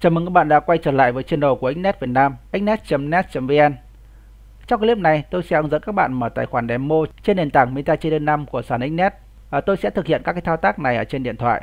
Chào mừng các bạn đã quay trở lại với channel của Xnet Việt Nam, xnet.net.vn. Trong clip này, tôi sẽ hướng dẫn các bạn mở tài khoản demo trên nền tảng MetaTrader 5 của sàn Xnet. À, tôi sẽ thực hiện các cái thao tác này ở trên điện thoại.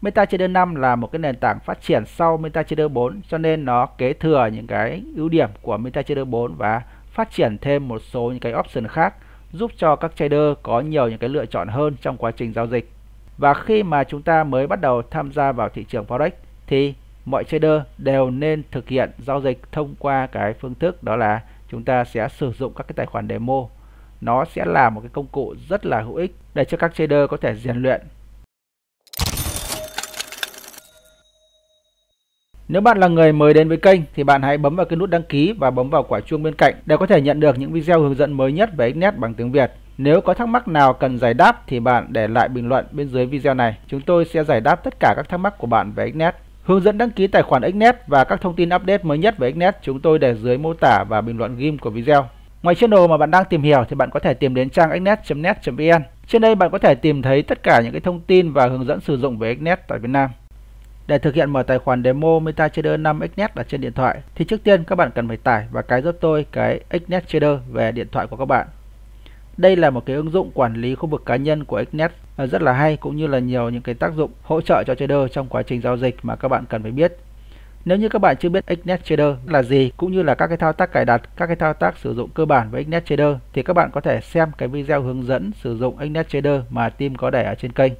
MetaTrader 5 là một cái nền tảng phát triển sau MetaTrader 4 cho nên nó kế thừa những cái ưu điểm của MetaTrader 4 và phát triển thêm một số những cái option khác giúp cho các trader có nhiều những cái lựa chọn hơn trong quá trình giao dịch. Và khi mà chúng ta mới bắt đầu tham gia vào thị trường Forex thì mọi trader đều nên thực hiện giao dịch thông qua cái phương thức đó là chúng ta sẽ sử dụng các cái tài khoản demo. Nó sẽ là một cái công cụ rất là hữu ích để cho các trader có thể rèn luyện. Nếu bạn là người mới đến với kênh thì bạn hãy bấm vào cái nút đăng ký và bấm vào quả chuông bên cạnh để có thể nhận được những video hướng dẫn mới nhất về Xnet bằng tiếng Việt. Nếu có thắc mắc nào cần giải đáp thì bạn để lại bình luận bên dưới video này. Chúng tôi sẽ giải đáp tất cả các thắc mắc của bạn về Xnet. Hướng dẫn đăng ký tài khoản Xnet và các thông tin update mới nhất về Xnet chúng tôi để dưới mô tả và bình luận ghim của video. Ngoài channel mà bạn đang tìm hiểu thì bạn có thể tìm đến trang xnet.net.vn. Trên đây bạn có thể tìm thấy tất cả những cái thông tin và hướng dẫn sử dụng về Xnet tại Việt Nam. Để thực hiện mở tài khoản demo MetaTrader 5 Xnet ở trên điện thoại, thì trước tiên các bạn cần phải tải và cài giúp tôi cái Xnet Trader về điện thoại của các bạn. Đây là một cái ứng dụng quản lý khu vực cá nhân của Xnet à, rất là hay cũng như là nhiều những cái tác dụng hỗ trợ cho trader trong quá trình giao dịch mà các bạn cần phải biết. Nếu như các bạn chưa biết Xnet Trader là gì cũng như là các cái thao tác cài đặt, các cái thao tác sử dụng cơ bản với Xnet Trader thì các bạn có thể xem cái video hướng dẫn sử dụng Xnet Trader mà team có để ở trên kênh.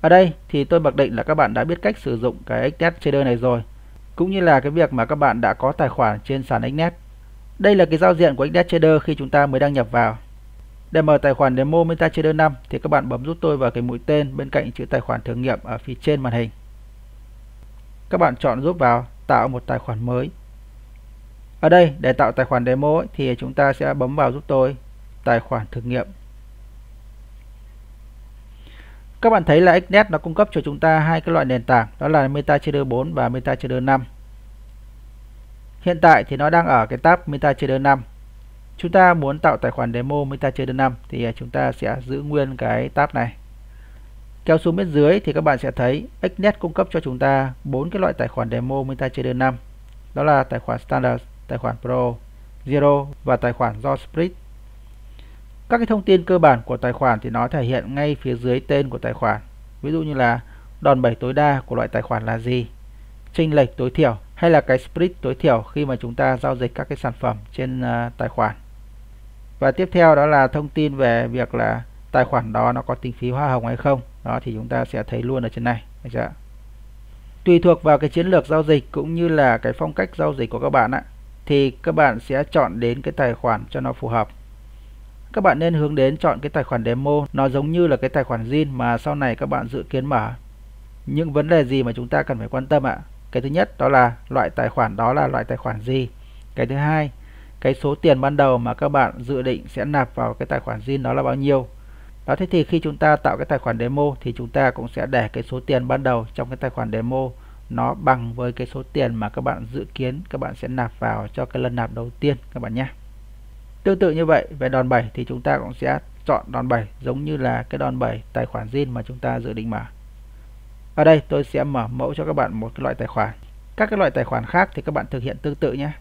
Ở đây thì tôi mặc định là các bạn đã biết cách sử dụng cái Xnet Trader này rồi cũng như là cái việc mà các bạn đã có tài khoản trên sàn Xnet. Đây là cái giao diện của Xnet Trader khi chúng ta mới đăng nhập vào. Để mở tài khoản demo MetaTrader 5 thì các bạn bấm giúp tôi vào cái mũi tên bên cạnh chữ tài khoản thử nghiệm ở phía trên màn hình. Các bạn chọn giúp vào tạo một tài khoản mới. Ở đây để tạo tài khoản demo ấy, thì chúng ta sẽ bấm vào giúp tôi tài khoản thử nghiệm. Các bạn thấy là Xnet nó cung cấp cho chúng ta hai cái loại nền tảng đó là MetaTrader 4 và MetaTrader 5. Hiện tại thì nó đang ở cái tab MetaTrader 5 chúng ta muốn tạo tài khoản demo MetaTrader năm thì à, chúng ta sẽ giữ nguyên cái tab này. Kéo xuống bên dưới thì các bạn sẽ thấy Xnet cung cấp cho chúng ta bốn cái loại tài khoản demo MetaTrader năm. Đó là tài khoản Standard, tài khoản Pro, Zero và tài khoản do Split các cái thông tin cơ bản của tài khoản thì nó thể hiện ngay phía dưới tên của tài khoản. Ví dụ như là đòn bẩy tối đa của loại tài khoản là gì chênh lệch tối thiểu hay là cái split tối thiểu khi mà chúng ta giao dịch các cái sản phẩm trên uh, tài khoản và tiếp theo đó là thông tin về việc là tài khoản đó nó có tính phí hoa hồng hay không. Đó, thì chúng ta sẽ thấy luôn ở trên này. Được chưa? tùy thuộc vào cái chiến lược giao dịch cũng như là cái phong cách giao dịch của các bạn ạ, thì các bạn sẽ chọn đến cái tài khoản cho nó phù hợp. Các bạn nên hướng đến chọn cái tài khoản demo. Nó giống như là cái tài khoản zin mà sau này các bạn dự kiến mở. Những vấn đề gì mà chúng ta cần phải quan tâm ạ? Cái thứ nhất đó là loại tài khoản, đó là loại tài khoản gì? Cái thứ hai cái số tiền ban đầu mà các bạn dự định sẽ nạp vào cái tài khoản zin đó là bao nhiêu? Đó, thế thì khi chúng ta tạo cái tài khoản demo thì chúng ta cũng sẽ để cái số tiền ban đầu trong cái tài khoản demo nó bằng với cái số tiền mà các bạn dự kiến các bạn sẽ nạp vào cho cái lần nạp đầu tiên, các bạn nhé. Tương tự như vậy, về đòn bẩy thì chúng ta cũng sẽ chọn đòn bẩy giống như là cái đòn bẩy tài khoản zin mà chúng ta dự định mở. Ở đây tôi sẽ mở mẫu cho các bạn một cái loại tài khoản. Các cái loại tài khoản khác thì các bạn thực hiện tương tự nhé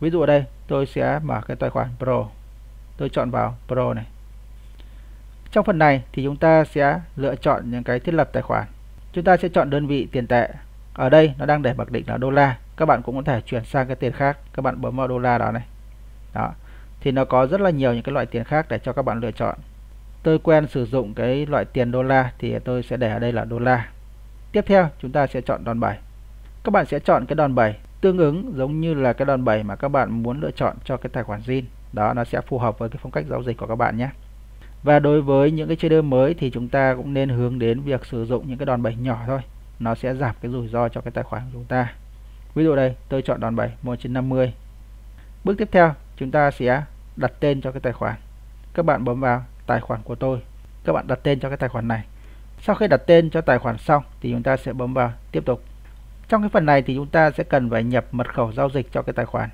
ví dụ ở đây, tôi sẽ mở cái tài khoản Pro. Tôi chọn vào Pro này. Trong phần này thì chúng ta sẽ lựa chọn những cái thiết lập tài khoản. Chúng ta sẽ chọn đơn vị tiền tệ. Ở đây nó đang để mặc định là đô la. Các bạn cũng có thể chuyển sang cái tiền khác. Các bạn bấm vào đô la đó này. Đó. Thì nó có rất là nhiều những cái loại tiền khác để cho các bạn lựa chọn. Tôi quen sử dụng cái loại tiền đô la thì tôi sẽ để ở đây là đô la. Tiếp theo, chúng ta sẽ chọn đòn bẩy. Các bạn sẽ chọn cái đòn bẩy tương ứng giống như là cái đòn bẩy mà các bạn muốn lựa chọn cho cái tài khoản zin. Đó, nó sẽ phù hợp với cái phong cách giao dịch của các bạn nhé. Và đối với những cái trader mới thì chúng ta cũng nên hướng đến việc sử dụng những cái đòn bẩy nhỏ thôi. Nó sẽ giảm cái rủi ro cho cái tài khoản của chúng ta. Ví dụ đây, tôi chọn đòn bẩy 1 trên 50 bước tiếp theo, chúng ta sẽ đặt tên cho cái tài khoản. Các bạn bấm vào tài khoản của tôi. Các bạn đặt tên cho cái tài khoản này. Sau khi đặt tên cho tài khoản xong thì chúng ta sẽ bấm vào tiếp tục trong cái phần này thì chúng ta sẽ cần phải nhập mật khẩu giao dịch cho cái tài khoản.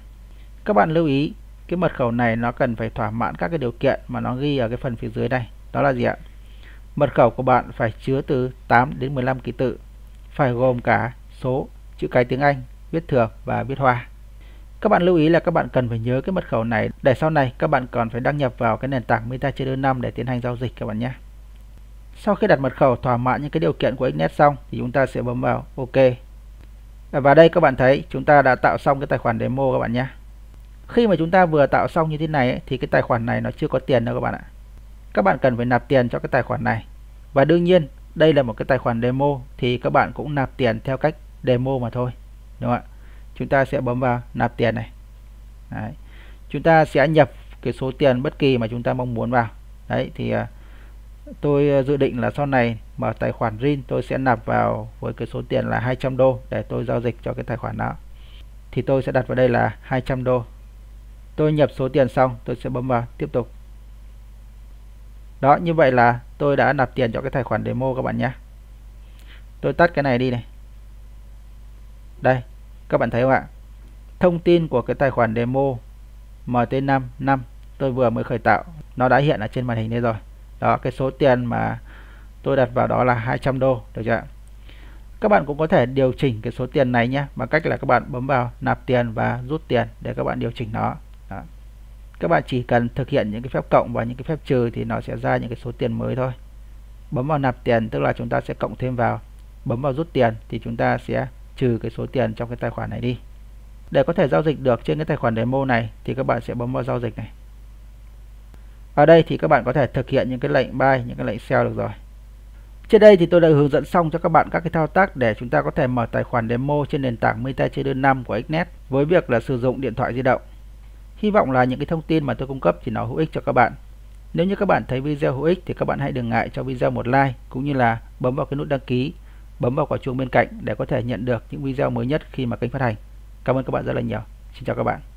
Các bạn lưu ý cái mật khẩu này nó cần phải thỏa mãn các cái điều kiện mà nó ghi ở cái phần phía dưới đây. Đó là gì ạ? Mật khẩu của bạn phải chứa từ 8 đến 15 ký tự, phải gồm cả số, chữ cái tiếng Anh, viết thường và viết hoa. Các bạn lưu ý là các bạn cần phải nhớ cái mật khẩu này để sau này các bạn còn phải đăng nhập vào cái nền tảng MetaTrader 5 để tiến hành giao dịch các bạn nhé. Sau khi đặt mật khẩu thỏa mãn những cái điều kiện của Xnet xong thì chúng ta sẽ bấm vào OK. Và đây các bạn thấy chúng ta đã tạo xong cái tài khoản demo các bạn nhé. Khi mà chúng ta vừa tạo xong như thế này ấy, thì cái tài khoản này nó chưa có tiền đâu các bạn ạ. Các bạn cần phải nạp tiền cho cái tài khoản này. Và đương nhiên đây là một cái tài khoản demo thì các bạn cũng nạp tiền theo cách demo mà thôi. Đúng không ạ? Chúng ta sẽ bấm vào nạp tiền này. Đấy. Chúng ta sẽ nhập cái số tiền bất kỳ mà chúng ta mong muốn vào. Đấy thì uh, tôi ờ, dự định là sau này mở tài khoản RIN, tôi sẽ nạp vào với cái số tiền là 200 đô để tôi giao dịch cho cái tài khoản đó. Thì tôi sẽ đặt vào đây là 200 đô. Tôi nhập số tiền xong, tôi sẽ bấm vào, tiếp tục. Đó, như vậy là tôi đã nạp tiền cho cái tài khoản demo các bạn nhé. Tôi tắt cái này đi này. Đây, các bạn thấy không ạ? Thông tin của cái tài khoản demo MT5 5 tôi vừa mới khởi tạo, nó đã hiện ở trên màn hình đây rồi đó, cái số tiền mà tôi đặt vào đó là 200 đô, được chưa các bạn cũng có thể điều chỉnh cái số tiền này nhé, bằng cách là các bạn bấm vào nạp tiền và rút tiền để các bạn điều chỉnh nó. Đó. các bạn chỉ cần thực hiện những cái phép cộng và những cái phép trừ thì nó sẽ ra những cái số tiền mới thôi. Bấm vào nạp tiền, tức là chúng ta sẽ cộng thêm vào. Bấm vào rút tiền thì chúng ta sẽ trừ cái số tiền trong cái tài khoản này đi. Để có thể giao dịch được trên cái tài khoản demo này thì các bạn sẽ bấm vào giao dịch này ở đây thì các bạn có thể thực hiện những cái lệnh buy, những cái lệnh sell được rồi. Trên đây thì tôi đã hướng dẫn xong cho các bạn các cái thao tác để chúng ta có thể mở tài khoản demo trên nền tảng MetaTrader 5 của Xnet với việc là sử dụng điện thoại di động. Hy vọng là những cái thông tin mà tôi cung cấp thì nó hữu ích cho các bạn. Nếu như các bạn thấy video hữu ích thì các bạn hãy đừng ngại cho video một like cũng như là bấm vào cái nút đăng ký, bấm vào quả chuông bên cạnh để có thể nhận được những video mới nhất khi mà kênh phát hành. Cảm ơn các bạn rất là nhiều. Xin chào các bạn.